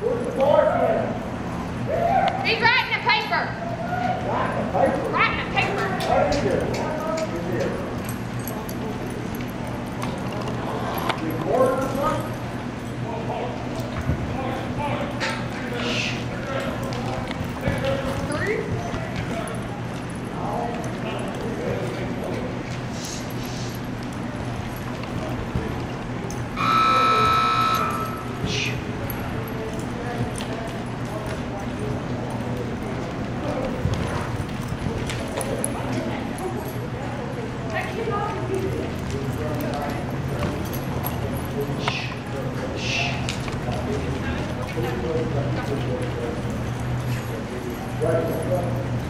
He's writing a paper. Writing a paper. Three. Right.